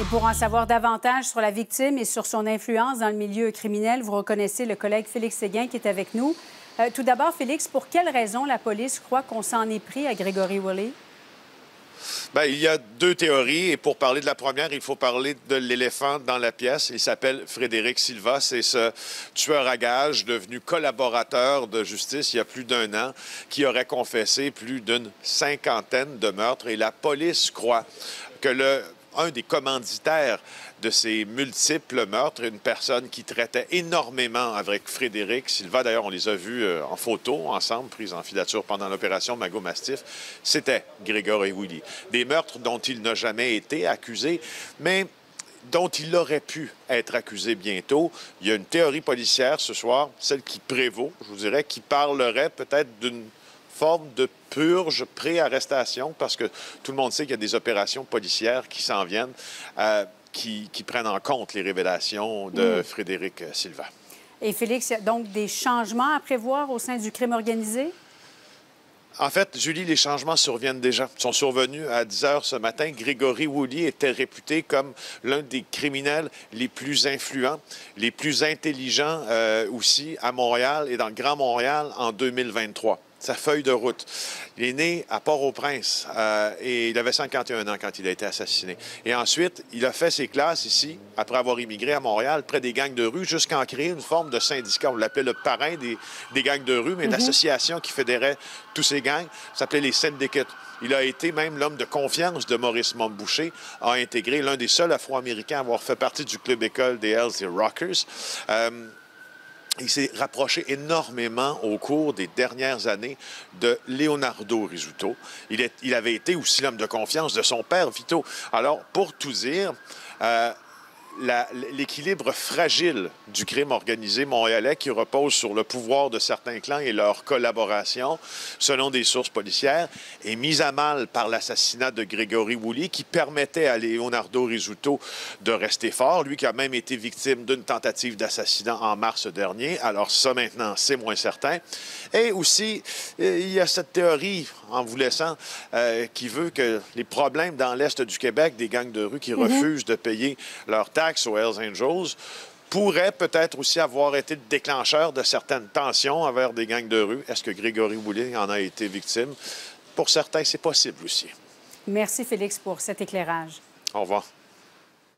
Et pour en savoir davantage sur la victime et sur son influence dans le milieu criminel, vous reconnaissez le collègue Félix Séguin qui est avec nous. Euh, tout d'abord, Félix, pour quelle raison la police croit qu'on s'en est pris à Grégory Woolley? Bien, il y a deux théories et pour parler de la première, il faut parler de l'éléphant dans la pièce. Il s'appelle Frédéric Silva. C'est ce tueur à gages devenu collaborateur de justice il y a plus d'un an qui aurait confessé plus d'une cinquantaine de meurtres et la police croit que le un des commanditaires de ces multiples meurtres, une personne qui traitait énormément avec Frédéric Silva. D'ailleurs, on les a vus euh, en photo ensemble, prises en filature pendant l'opération Mago Mastif. C'était Grégory Willy. Des meurtres dont il n'a jamais été accusé, mais dont il aurait pu être accusé bientôt. Il y a une théorie policière ce soir, celle qui prévaut, je vous dirais, qui parlerait peut-être d'une forme de purge pré-arrestation, parce que tout le monde sait qu'il y a des opérations policières qui s'en viennent, euh, qui, prennent en compte les révélations de mm. Frédéric Silva. Et Félix, il y a donc des changements à prévoir au sein du crime organisé? En fait, Julie, les changements surviennent déjà. Ils sont survenus à 10 heures ce matin. Grégory Woolley était réputé comme l'un des criminels les plus influents, les plus intelligents euh, aussi à Montréal et dans le Grand Montréal en 2023 sa feuille de route. Il est né à Port-au-Prince euh, et il avait 51 ans quand il a été assassiné. Et ensuite, il a fait ses classes ici, après avoir immigré à Montréal, près des gangs de rue, jusqu'à en créer une forme de syndicat. On l'appelait le parrain des, des, gangs de rue, mais l'association mhm. l'association qui fédérait tous ces gangs s'appelait les syndicats. Il a été même l'homme de confiance de Maurice Montboucher, a intégré l'un des seuls Afro-Américains à avoir fait partie du club école des Hells et Rockers. Euh, il s'est rapproché énormément au cours des dernières années de Leonardo Risuto. Il, avait été aussi l'homme de confiance de son père, Vito. Alors, pour tout dire, euh, l'équilibre fragile du crime organisé montréalais qui repose sur le pouvoir de certains clans et leur collaboration, selon des sources policières, est mise à mal par l'assassinat de Grégory Woolley qui permettait à Leonardo Risuto de rester fort, lui qui a même été victime d'une tentative d'assassinat en mars dernier. Alors ça maintenant, c'est moins certain. Et aussi, euh, il y a cette théorie, en vous laissant, euh, qui veut que les problèmes dans l'Est du Québec, des gangs de rue qui mhm. refusent de payer leurs taxes, aux Hells Angels pourrait peut-être aussi avoir été le déclencheur de certaines tensions envers des gangs de rue. Est-ce que Grégory Boulet en a été victime? Pour certains, c'est possible aussi. Merci, Félix, pour cet éclairage. Au revoir.